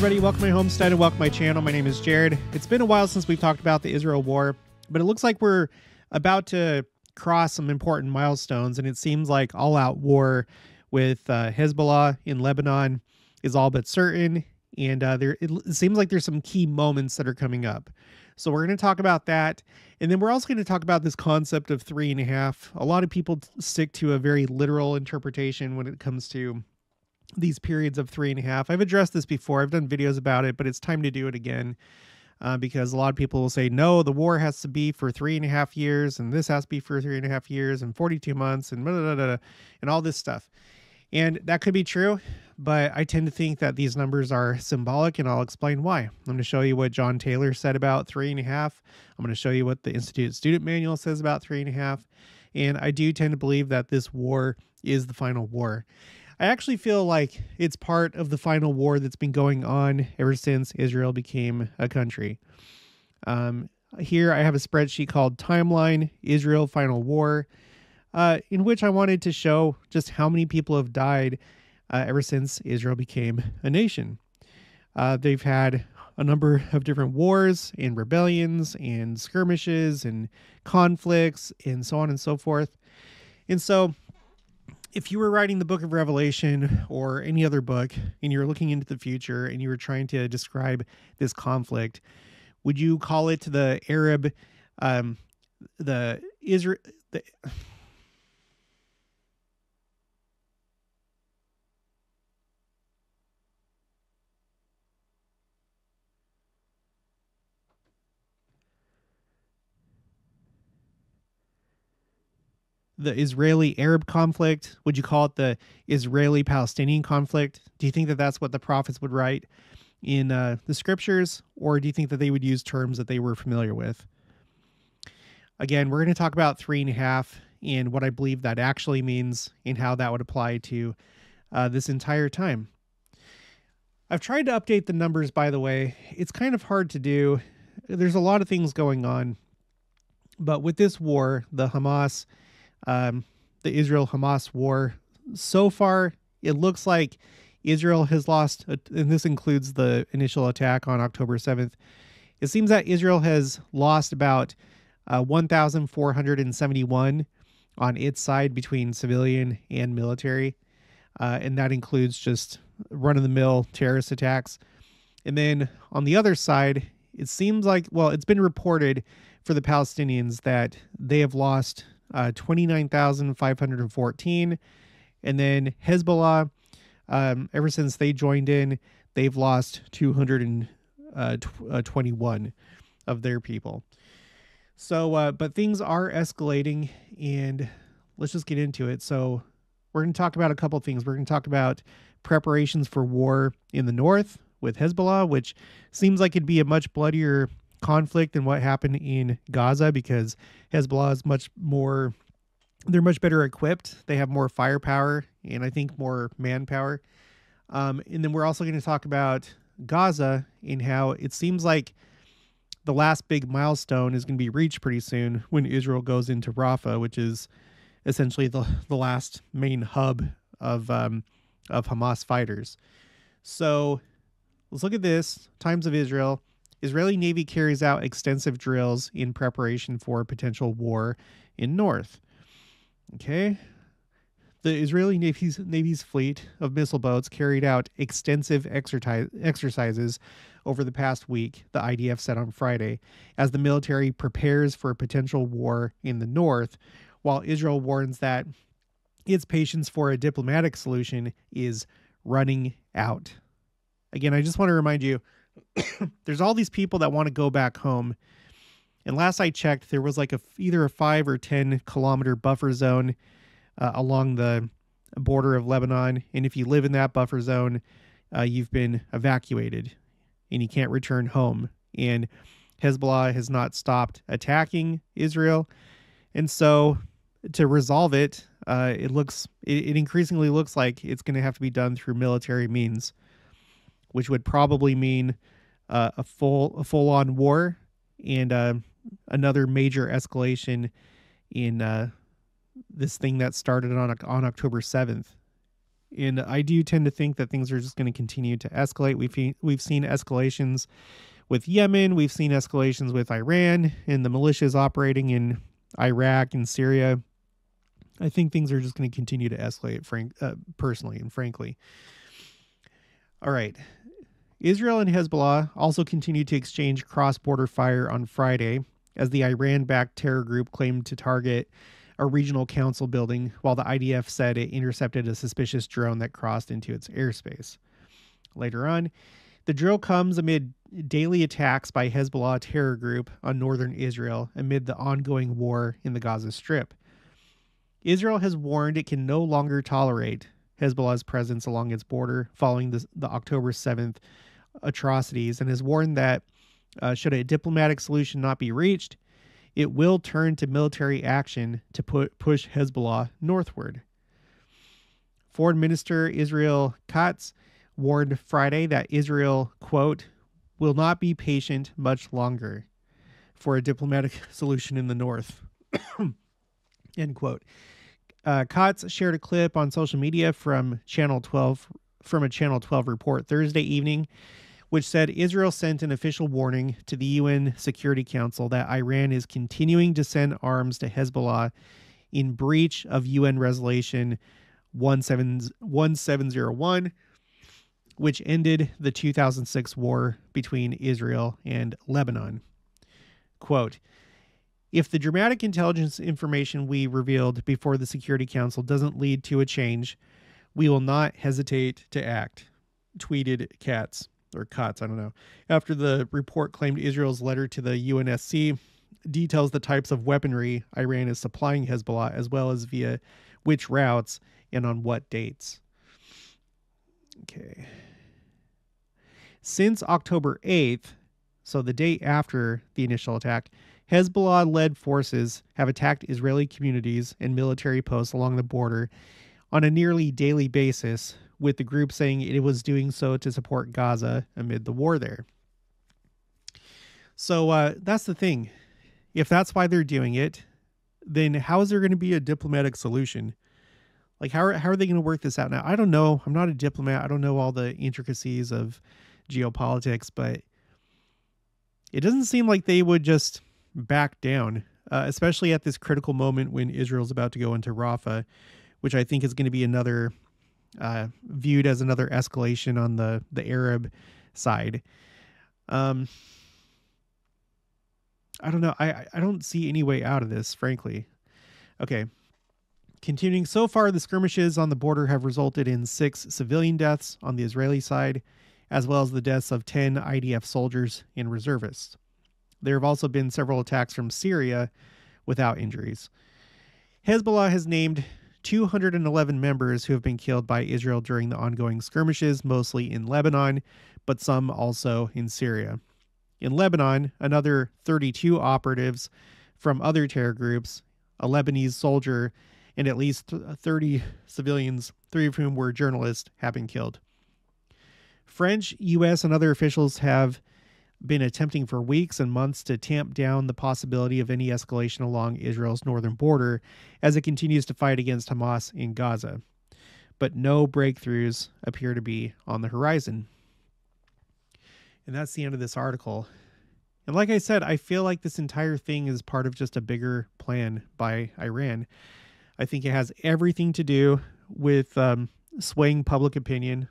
everybody. Welcome to my homestead and welcome to my channel. My name is Jared. It's been a while since we've talked about the Israel war, but it looks like we're about to cross some important milestones, and it seems like all out war with uh, Hezbollah in Lebanon is all but certain. And uh, there, it seems like there's some key moments that are coming up. So we're going to talk about that. And then we're also going to talk about this concept of three and a half. A lot of people stick to a very literal interpretation when it comes to these periods of three and a half. I've addressed this before, I've done videos about it, but it's time to do it again. Uh, because a lot of people will say, no, the war has to be for three and a half years, and this has to be for three and a half years, and 42 months, and blah, blah, blah, and all this stuff. And that could be true, but I tend to think that these numbers are symbolic, and I'll explain why. I'm going to show you what John Taylor said about three and a half. I'm going to show you what the Institute Student Manual says about three and a half. And I do tend to believe that this war is the final war. I actually feel like it's part of the final war that's been going on ever since Israel became a country. Um, here I have a spreadsheet called Timeline Israel Final War, uh, in which I wanted to show just how many people have died uh, ever since Israel became a nation. Uh, they've had a number of different wars and rebellions and skirmishes and conflicts and so on and so forth. And so if you were writing the book of Revelation or any other book and you're looking into the future and you were trying to describe this conflict, would you call it the Arab, um, the Israel, the the Israeli Arab conflict? Would you call it the Israeli Palestinian conflict? Do you think that that's what the prophets would write in uh, the scriptures, or do you think that they would use terms that they were familiar with? Again, we're going to talk about three and a half and what I believe that actually means and how that would apply to uh, this entire time. I've tried to update the numbers, by the way. It's kind of hard to do. There's a lot of things going on. But with this war, the Hamas um, the Israel Hamas war. So far, it looks like Israel has lost, and this includes the initial attack on October 7th. It seems that Israel has lost about uh, 1,471 on its side between civilian and military. Uh, and that includes just run of the mill terrorist attacks. And then on the other side, it seems like, well, it's been reported for the Palestinians that they have lost uh, 29,514. And then Hezbollah, um, ever since they joined in, they've lost 221 uh, uh, of their people. So, uh, but things are escalating, and let's just get into it. So, we're going to talk about a couple things. We're going to talk about preparations for war in the north with Hezbollah, which seems like it'd be a much bloodier conflict and what happened in Gaza because Hezbollah is much more they're much better equipped. They have more firepower and I think more manpower. Um, and then we're also going to talk about Gaza and how it seems like the last big milestone is going to be reached pretty soon when Israel goes into Rafah, which is essentially the the last main hub of um, of Hamas fighters. So let's look at this times of Israel. Israeli Navy carries out extensive drills in preparation for potential war in North. Okay. The Israeli Navy's, Navy's fleet of missile boats carried out extensive exercise, exercises over the past week, the IDF said on Friday, as the military prepares for a potential war in the north, while Israel warns that its patience for a diplomatic solution is running out. Again, I just want to remind you there's all these people that want to go back home. And last I checked, there was like a either a five or ten kilometer buffer zone uh, along the border of Lebanon, and if you live in that buffer zone, uh, you've been evacuated, and you can't return home. And Hezbollah has not stopped attacking Israel, and so to resolve it, uh, it looks it, it increasingly looks like it's going to have to be done through military means which would probably mean uh, a full a full on war and uh, another major escalation in uh, this thing that started on on October seventh. And I do tend to think that things are just going to continue to escalate. We've we've seen escalations with Yemen, we've seen escalations with Iran and the militias operating in Iraq and Syria. I think things are just going to continue to escalate, frank, uh, personally and frankly. All right. Israel and Hezbollah also continued to exchange cross border fire on Friday as the Iran backed terror group claimed to target a regional council building, while the IDF said it intercepted a suspicious drone that crossed into its airspace. Later on, the drill comes amid daily attacks by Hezbollah terror group on northern Israel amid the ongoing war in the Gaza Strip. Israel has warned it can no longer tolerate Hezbollah's presence along its border following the, the October 7th atrocities and has warned that uh, should a diplomatic solution not be reached, it will turn to military action to put, push Hezbollah northward. Foreign Minister Israel Katz warned Friday that Israel, quote, will not be patient much longer for a diplomatic solution in the north. End quote. Uh, Katz shared a clip on social media from Channel 12 from a Channel 12 report Thursday evening which said Israel sent an official warning to the UN Security Council that Iran is continuing to send arms to Hezbollah in breach of UN Resolution 1701, which ended the 2006 war between Israel and Lebanon. Quote, if the dramatic intelligence information we revealed before the Security Council doesn't lead to a change, we will not hesitate to act, tweeted Katz or cuts, I don't know. After the report claimed Israel's letter to the UNSC details the types of weaponry Iran is supplying Hezbollah, as well as via which routes and on what dates. Okay. Since October 8th, so the day after the initial attack, Hezbollah led forces have attacked Israeli communities and military posts along the border on a nearly daily basis, with the group saying it was doing so to support Gaza amid the war there. So uh, that's the thing. If that's why they're doing it, then how is there going to be a diplomatic solution? Like, how are, how are they going to work this out now? I don't know. I'm not a diplomat. I don't know all the intricacies of geopolitics, but it doesn't seem like they would just back down, uh, especially at this critical moment when Israel's about to go into Rafah, which I think is going to be another uh, viewed as another escalation on the the Arab side. Um, I don't know. I I don't see any way out of this, frankly. Okay. Continuing, so far the skirmishes on the border have resulted in six civilian deaths on the Israeli side, as well as the deaths of 10 IDF soldiers and reservists. There have also been several attacks from Syria without injuries. Hezbollah has named 211 members who have been killed by Israel during the ongoing skirmishes, mostly in Lebanon, but some also in Syria. In Lebanon, another 32 operatives from other terror groups, a Lebanese soldier, and at least 30 civilians, three of whom were journalists, have been killed. French, US, and other officials have been attempting for weeks and months to tamp down the possibility of any escalation along Israel's northern border as it continues to fight against Hamas in Gaza. But no breakthroughs appear to be on the horizon. And that's the end of this article. And like I said, I feel like this entire thing is part of just a bigger plan by Iran. I think it has everything to do with um, swaying public opinion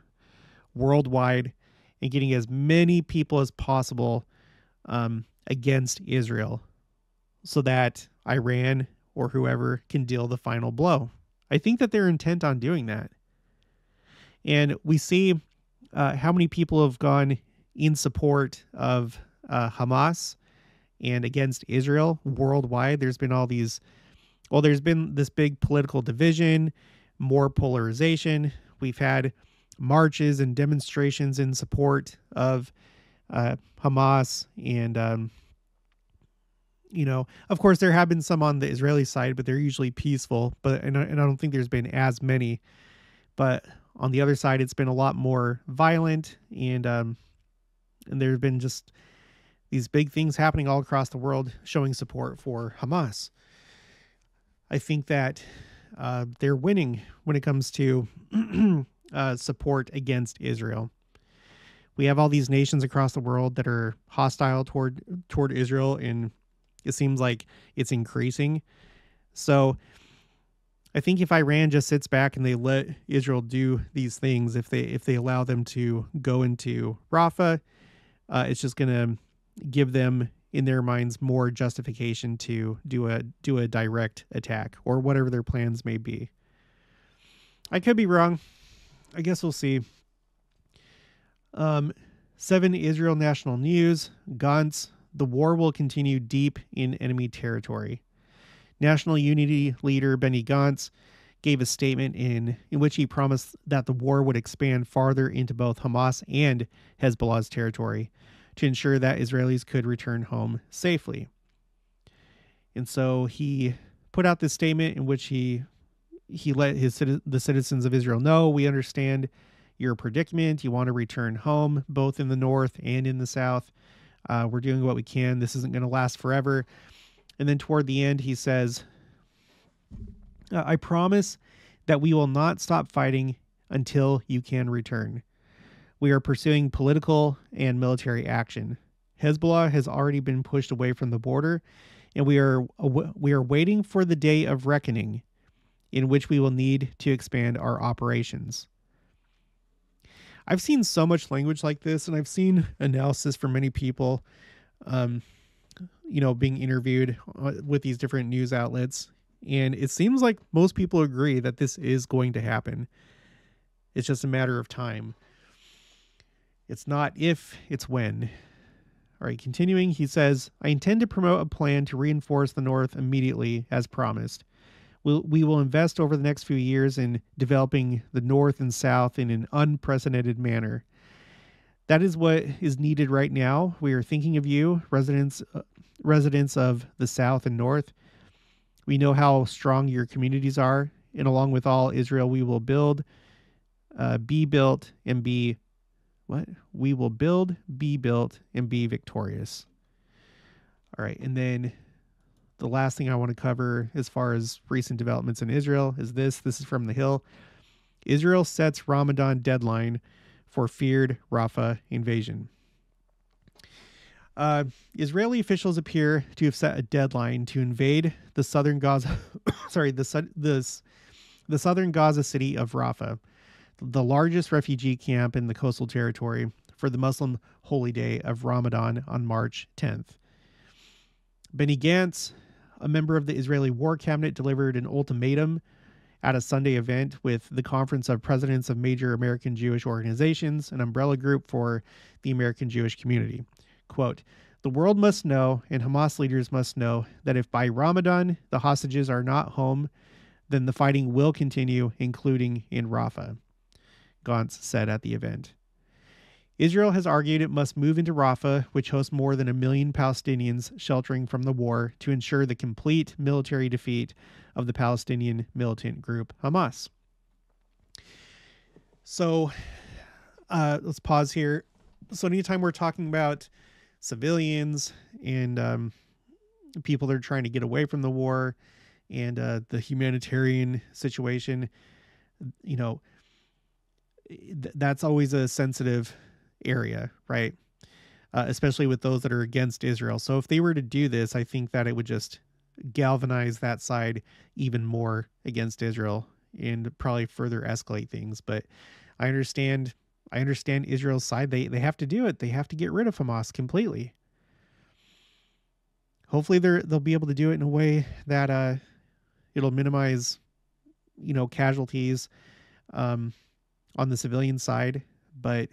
worldwide and getting as many people as possible um, against Israel so that Iran or whoever can deal the final blow. I think that they're intent on doing that. And we see uh, how many people have gone in support of uh, Hamas and against Israel worldwide. There's been all these, well, there's been this big political division, more polarization. We've had marches and demonstrations in support of uh, Hamas. And, um, you know, of course, there have been some on the Israeli side, but they're usually peaceful. But and, and I don't think there's been as many. But on the other side, it's been a lot more violent, and um, and there's been just these big things happening all across the world showing support for Hamas. I think that uh, they're winning when it comes to uh, support against Israel. We have all these nations across the world that are hostile toward toward Israel, and it seems like it's increasing. So, I think if Iran just sits back and they let Israel do these things, if they if they allow them to go into Rafah, uh, it's just going to give them in their minds more justification to do a do a direct attack or whatever their plans may be. I could be wrong. I guess we'll see. Um, seven Israel National News, Gantz, the war will continue deep in enemy territory. National Unity leader Benny Gantz gave a statement in, in which he promised that the war would expand farther into both Hamas and Hezbollah's territory to ensure that Israelis could return home safely. And so he put out this statement in which he he let his the citizens of Israel know we understand your predicament. You want to return home, both in the north and in the south. Uh, we're doing what we can. This isn't going to last forever. And then toward the end, he says, uh, I promise that we will not stop fighting until you can return. We are pursuing political and military action. Hezbollah has already been pushed away from the border, and we are we are waiting for the day of reckoning in which we will need to expand our operations. I've seen so much language like this, and I've seen analysis from many people, um, you know, being interviewed uh, with these different news outlets. And it seems like most people agree that this is going to happen. It's just a matter of time. It's not if, it's when. All right, continuing, he says, I intend to promote a plan to reinforce the North immediately, as promised. We'll, we will invest over the next few years in developing the North and South in an unprecedented manner. That is what is needed right now. We are thinking of you, residents, uh, residents of the South and North. We know how strong your communities are, and along with all Israel, we will build, uh, be built, and be what? We will build, be built, and be victorious. All right, and then the last thing I want to cover as far as recent developments in Israel is this. This is from the Hill. Israel sets Ramadan deadline for feared Rafah invasion. Uh, Israeli officials appear to have set a deadline to invade the southern Gaza, sorry, the, the, the southern Gaza city of Rafah, the largest refugee camp in the coastal territory, for the Muslim holy day of Ramadan on March 10th. Benny Gantz, a member of the Israeli War Cabinet, delivered an ultimatum at a Sunday event with the Conference of Presidents of Major American Jewish Organizations, an umbrella group for the American Jewish community. Quote, the world must know, and Hamas leaders must know, that if by Ramadan the hostages are not home, then the fighting will continue, including in Rafah, Gantz said at the event. Israel has argued it must move into Rafah, which hosts more than a million Palestinians sheltering from the war, to ensure the complete military defeat of the Palestinian militant group Hamas. So uh, let's pause here. So, anytime we're talking about civilians and um, people that are trying to get away from the war and uh, the humanitarian situation, you know, th- that's always a sensitive area, right? Uh, especially with those that are against Israel. So if they were to do this, I think that it would just galvanize that side even more against Israel and probably further escalate things. But I understand I understand Israel's side. They they have to do it. They have to get rid of Hamas completely. Hopefully they're they'll be able to do it in a way that uh it'll minimize you know casualties um on the civilian side, but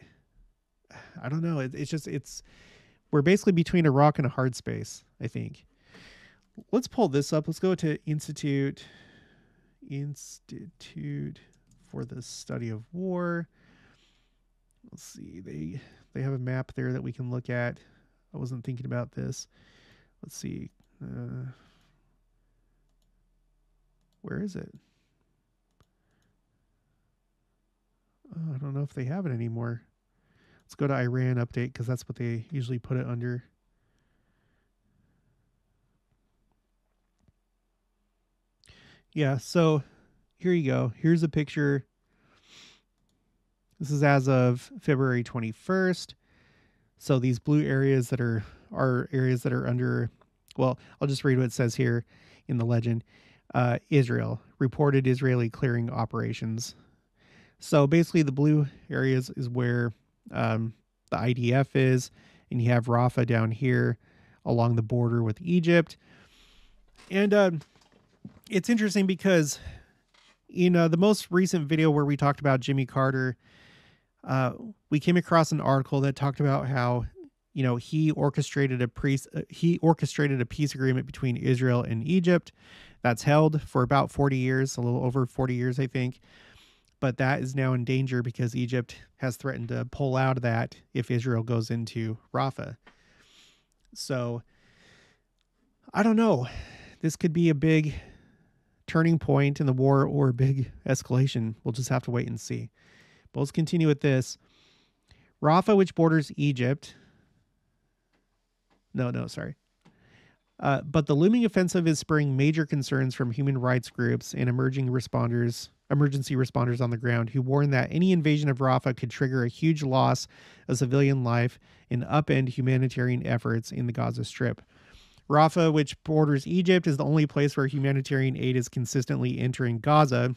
I don't know. It, it's just it's we're basically between a rock and a hard space. I think. Let's pull this up. Let's go to Institute Institute for the Study of War. Let's see. They they have a map there that we can look at. I wasn't thinking about this. Let's see. Uh, where is it? Oh, I don't know if they have it anymore. Let's go to Iran update because that's what they usually put it under. Yeah, so here you go. Here's a picture. This is as of February 21st. So these blue areas that are are areas that are under well, I'll just read what it says here in the legend. Uh, Israel reported Israeli clearing operations. So basically, the blue areas is where um, the IDF is, and you have Rafah down here along the border with Egypt. And uh, it's interesting because in uh, the most recent video where we talked about Jimmy Carter, uh, we came across an article that talked about how you know he orchestrated a pre- uh, he orchestrated a peace agreement between Israel and Egypt that's held for about 40 years, a little over 40 years, I think. But that is now in danger because Egypt has threatened to pull out of that if Israel goes into Rafah. So I don't know. This could be a big turning point in the war or a big escalation. We'll just have to wait and see. But let's continue with this. Rafah, which borders Egypt. No, no, sorry. Uh, but the looming offensive is spurring major concerns from human rights groups and emerging responders, emergency responders on the ground, who warn that any invasion of Rafah could trigger a huge loss of civilian life and upend humanitarian efforts in the Gaza Strip. Rafah, which borders Egypt, is the only place where humanitarian aid is consistently entering Gaza,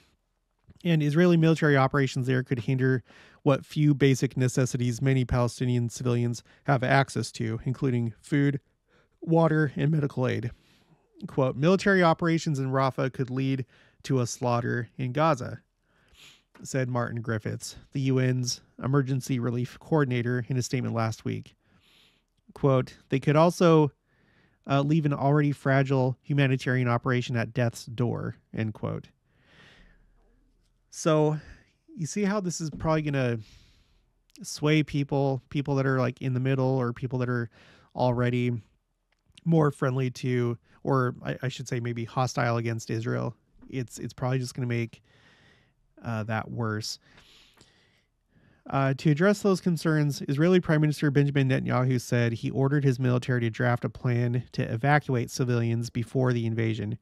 and Israeli military operations there could hinder what few basic necessities many Palestinian civilians have access to, including food, water, and medical aid. Quote, military operations in Rafah could lead to a slaughter in Gaza, said Martin Griffiths, the UN's emergency relief coordinator, in a statement last week. Quote, they could also uh, leave an already fragile humanitarian operation at death's door, end quote. So you see how this is probably going to sway people, people that are like in the middle or people that are already more friendly to, or I, I should say maybe hostile against Israel. It's it's probably just going to make uh, that worse. Uh, to address those concerns, Israeli Prime Minister Benjamin Netanyahu said he ordered his military to draft a plan to evacuate civilians before the invasion.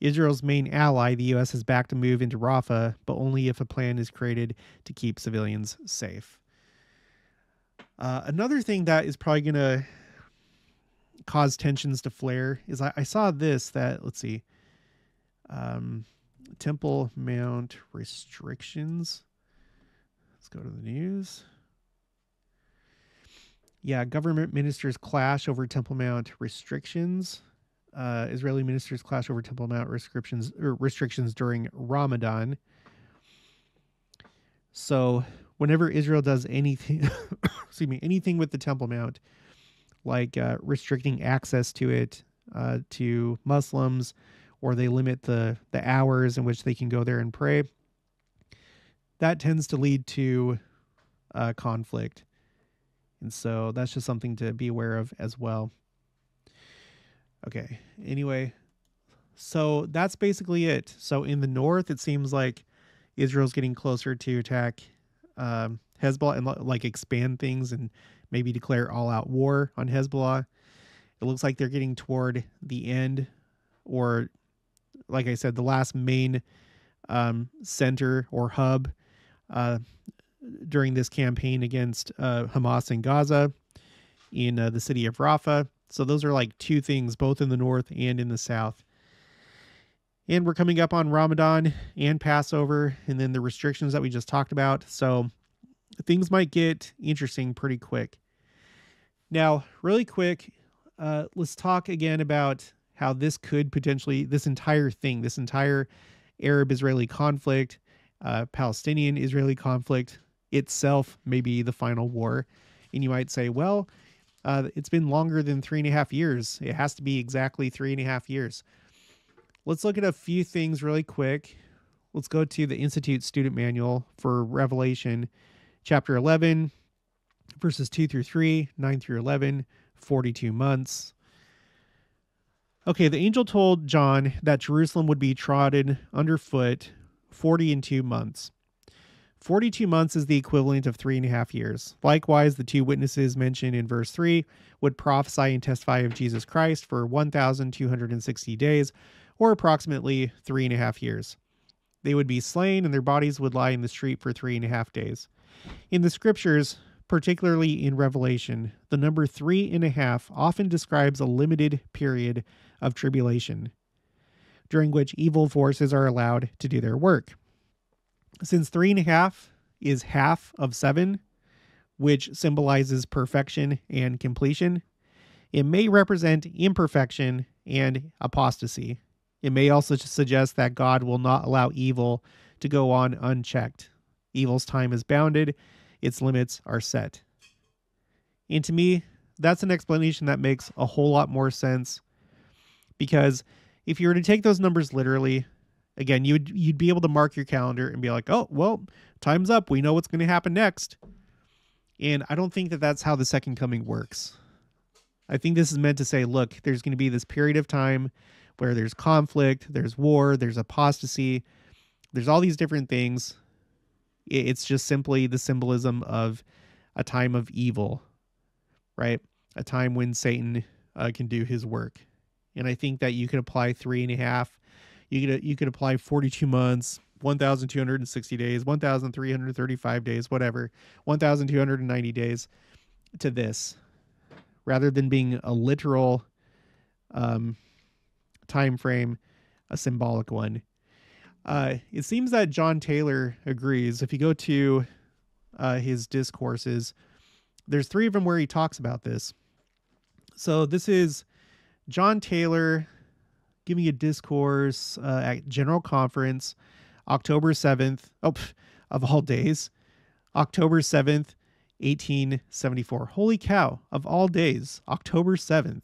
Israel's main ally, the U.S., has backed a move into Rafah, but only if a plan is created to keep civilians safe. Uh, another thing that is probably going to cause tensions to flare is I, I, saw this that, let's see, um, Temple Mount restrictions. Let's go to the news. Yeah, government ministers clash over Temple Mount restrictions uh, Israeli ministers clash over Temple Mount restrictions er, restrictions during Ramadan. So, whenever Israel does anything, excuse me, anything with the Temple Mount, like uh, restricting access to it uh, to Muslims, or they limit the the hours in which they can go there and pray, that tends to lead to uh, conflict, and so that's just something to be aware of as well. Okay. Anyway, so that's basically it. So in the north, it seems like Israel's getting closer to attack um, Hezbollah and like expand things and maybe declare all out war on Hezbollah. It looks like they're getting toward the end, or like I said, the last main um, center or hub uh, during this campaign against uh, Hamas in Gaza in uh, the city of Rafah. So those are like two things, both in the north and in the south. And we're coming up on Ramadan and Passover, and then the restrictions that we just talked about. So things might get interesting pretty quick. Now, really quick, uh, let's talk again about how this could potentially, this entire thing, this entire Arab Israeli conflict, uh, Palestinian Israeli conflict itself may be the final war. And you might say, well, uh, it's been longer than three and a half years. It has to be exactly three and a half years. Let's look at a few things really quick. Let's go to the Institute Student Manual for Revelation, chapter 11, verses 2 through 3, 9 through 11, 42 months. Okay, the angel told John that Jerusalem would be trodden underfoot 40 and 2 months. 42 months is the equivalent of three and a half years. Likewise, the two witnesses mentioned in verse 3 would prophesy and testify of Jesus Christ for 1,260 days, or approximately three and a half years. They would be slain and their bodies would lie in the street for three and a half days. In the scriptures, particularly in Revelation, the number three and a half often describes a limited period of tribulation, during which evil forces are allowed to do their work. Since three and a half is half of seven, which symbolizes perfection and completion, it may represent imperfection and apostasy. It may also suggest that God will not allow evil to go on unchecked. Evil's time is bounded, its limits are set. And to me, that's an explanation that makes a whole lot more sense because if you were to take those numbers literally, again, you'd you'd be able to mark your calendar and be like, "Oh, well, time's up. We know what's going to happen next." And I don't think that that's how the second coming works. I think this is meant to say, look, there's going to be this period of time where there's conflict, there's war, there's apostasy, there's all these different things. It's just simply the symbolism of a time of evil, right? A time when Satan uh, can do his work. And I think that you could apply three and a half. You could you could apply 42 months, 1,260 days, 1,335 days, whatever, 1,290 days to this, rather than being a literal um, time frame, a symbolic one. Uh, it seems that John Taylor agrees. If you go to uh, his discourses, there's three of them where he talks about this. So this is John Taylor giving a discourse uh, at General Conference, October 7th, oh, of all days, October 7th, 1874. Holy cow, of all days, October 7th.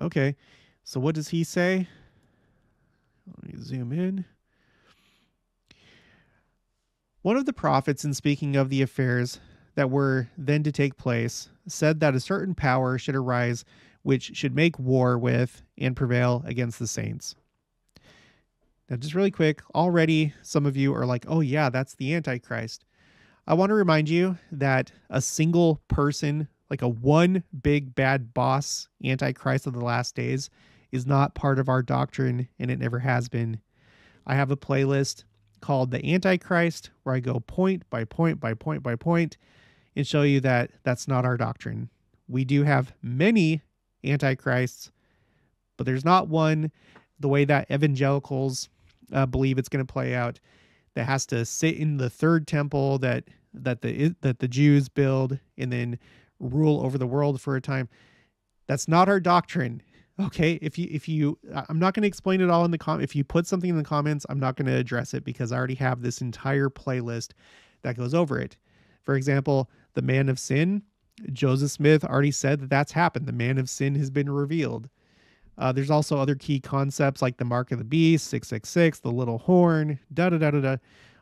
Okay, so what does he say? Let me zoom in. One of the prophets, in speaking of the affairs that were then to take place, said that a certain power should arise which should make war with and prevail against the saints. Now, just really quick, already some of you are like, oh, yeah, that's the Antichrist. I want to remind you that a single person, like a one big bad boss Antichrist of the last days, is not part of our doctrine and it never has been. I have a playlist called The Antichrist where I go point by point by point by point and show you that that's not our doctrine. We do have many antichrists, but there's not one the way that evangelicals uh, believe it's going to play out that has to sit in the third temple that that the that the Jews build and then rule over the world for a time. That's not our doctrine. Okay, if you if you I'm not going to explain it all in the com if you put something in the comments, I'm not going to address it because I already have this entire playlist that goes over it. For example, the man of sin, Joseph Smith already said that that's happened. The man of sin has been revealed. Uh, there's also other key concepts like the mark of the beast, 666, the little horn, da da da da da,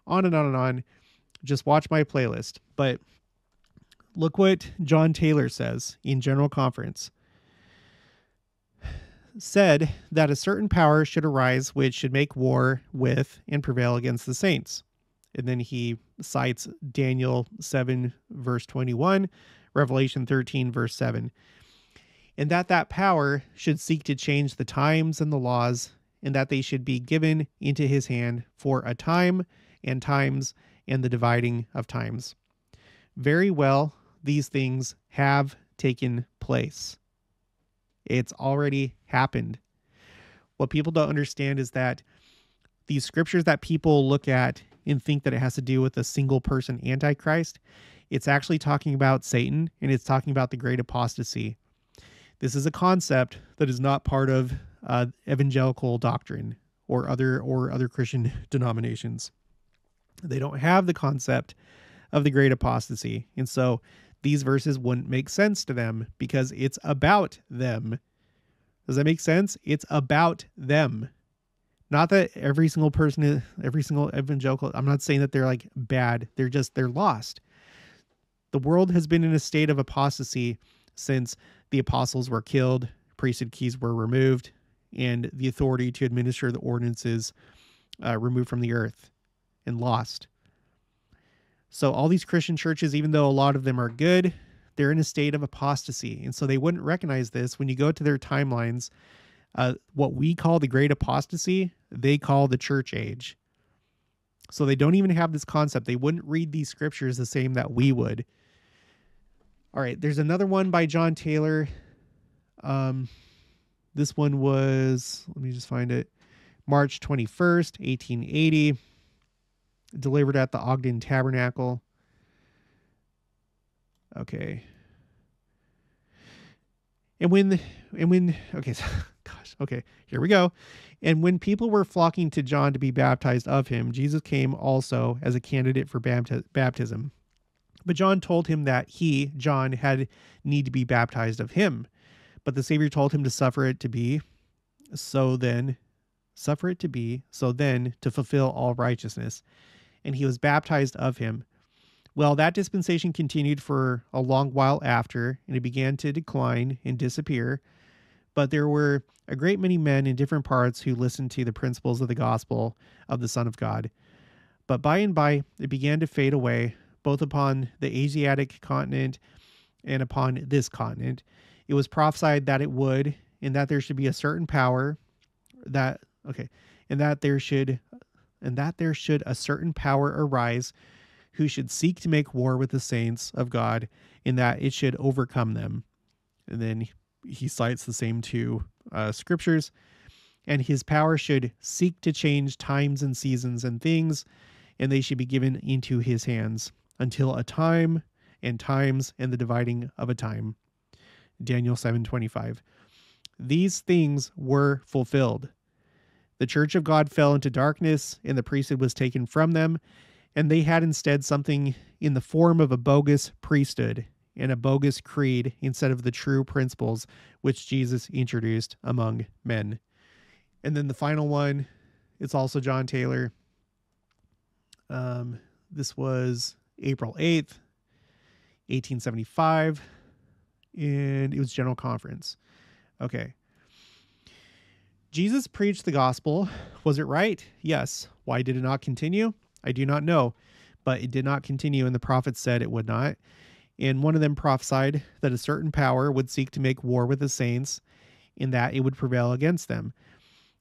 on and on and on. Just watch my playlist. But look what John Taylor says in General Conference. Said that a certain power should arise which should make war with and prevail against the saints. And then he cites Daniel 7, verse 21, Revelation 13, verse 7. And that that power should seek to change the times and the laws, and that they should be given into his hand for a time and times and the dividing of times. Very well, these things have taken place. It's already happened. What people don't understand is that these scriptures that people look at and think that it has to do with a single person antichrist, it's actually talking about Satan and it's talking about the great apostasy. This is a concept that is not part of uh, evangelical doctrine or other or other Christian denominations. They don't have the concept of the great apostasy. And so these verses wouldn't make sense to them because it's about them. Does that make sense? It's about them. Not that every single person, is every single evangelical, I'm not saying that they're like bad. They're just, they're lost. The world has been in a state of apostasy since the apostles were killed, priesthood keys were removed, and the authority to administer the ordinances uh, removed from the earth and lost. So, all these Christian churches, even though a lot of them are good, they're in a state of apostasy. And so they wouldn't recognize this. When you go to their timelines, uh, what we call the great apostasy, they call the church age. So they don't even have this concept. They wouldn't read these scriptures the same that we would. All right, there's another one by John Taylor. Um, this one was, let me just find it, March 21st, 1880, delivered at the Ogden Tabernacle. Okay. And when, and when, okay, gosh, okay, here we go. And when people were flocking to John to be baptized of him, Jesus came also as a candidate for baptism. But John told him that he, John, had need to be baptized of him. But the Savior told him to suffer it to be, so then, suffer it to be, so then to fulfill all righteousness. And he was baptized of him. Well, that dispensation continued for a long while after, and it began to decline and disappear. But there were a great many men in different parts who listened to the principles of the gospel of the Son of God. But by and by, it began to fade away, both upon the Asiatic continent and upon this continent. It was prophesied that it would, and that there should be a certain power that, okay, and that there should, and that there should a certain power arise who should seek to make war with the saints of God, and that it should overcome them. And then he cites the same two uh, scriptures. And his power should seek to change times and seasons and things, and they should be given into his hands until a time and times and the dividing of a time. Daniel 7:25. These things were fulfilled. The church of God fell into darkness, and the priesthood was taken from them, and they had instead something in the form of a bogus priesthood and a bogus creed instead of the true principles which Jesus introduced among men. And then the final one, it's also John Taylor. Um, this was April 8th, 1875, and it was General Conference. Okay. Jesus preached the gospel. Was it right? Yes. Why did it not continue? I do not know, but it did not continue, and the prophets said it would not. And one of them prophesied that a certain power would seek to make war with the saints, and that it would prevail against them,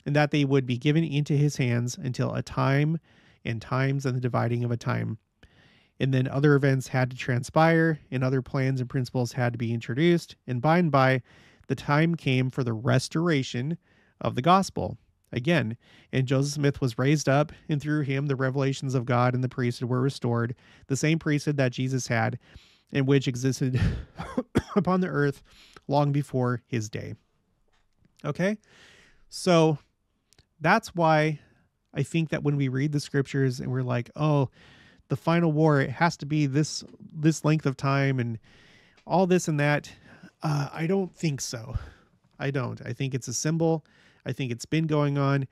and that they would be given into his hands until a time and times and the dividing of a time. And then other events had to transpire, and other plans and principles had to be introduced. And by and by, the time came for the restoration of the gospel. Again, and Joseph Smith was raised up, and through him the revelations of God and the priesthood were restored, the same priesthood that Jesus had, and which existed upon the earth long before his day. Okay? So that's why I think that when we read the scriptures and we're like, oh, the final war, it has to be this this length of time and all this and that. Uh, I don't think so. I don't. I think it's a symbol. I think it's been going on.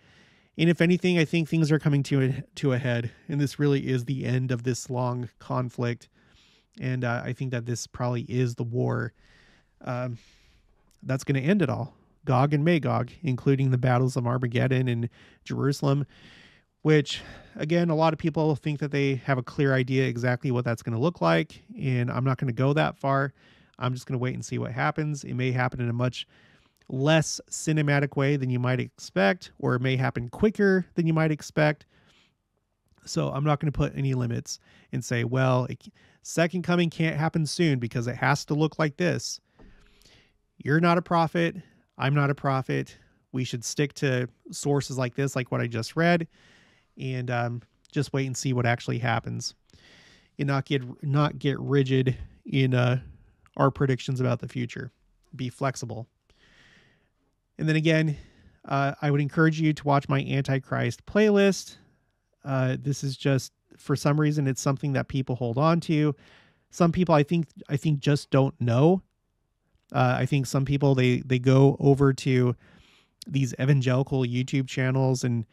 And if anything, I think things are coming to a, to a head. And this really is the end of this long conflict. And uh, I think that this probably is the war um, that's going to end it all. Gog and Magog, including the battles of Armageddon and Jerusalem, which, again, a lot of people think that they have a clear idea exactly what that's going to look like. And I'm not going to go that far. I'm just going to wait and see what happens. It may happen in a much less cinematic way than you might expect, or it may happen quicker than you might expect. So I'm not going to put any limits and say, well, it, second coming can't happen soon because it has to look like this. You're not a prophet. I'm not a prophet. We should stick to sources like this, like what I just read, and um, just wait and see what actually happens, and not get not get rigid in uh, our predictions about the future. Be flexible. And then again, uh, I would encourage you to watch my Antichrist playlist. Uh, this is just for some reason it's something that people hold on to. Some people I think I think just don't know. Uh, I think some people they they go over to these evangelical YouTube channels and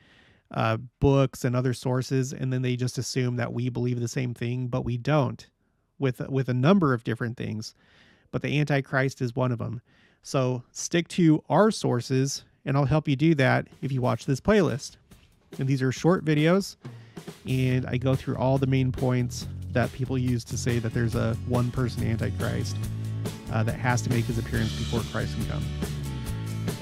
uh, books and other sources, and then they just assume that we believe the same thing, but we don't. With with a number of different things, but the Antichrist is one of them. So stick to our sources, and I'll help you do that if you watch this playlist. And these are short videos, and I go through all the main points that people use to say that there's a one person Antichrist uh, that has to make his appearance before Christ can come.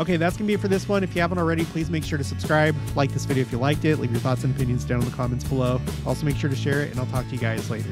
Okay, that's going to be it for this one. If you haven't already, please make sure to subscribe, like this video if you liked it, leave your thoughts and opinions down in the comments below. Also, make sure to share it, and I'll talk to you guys later.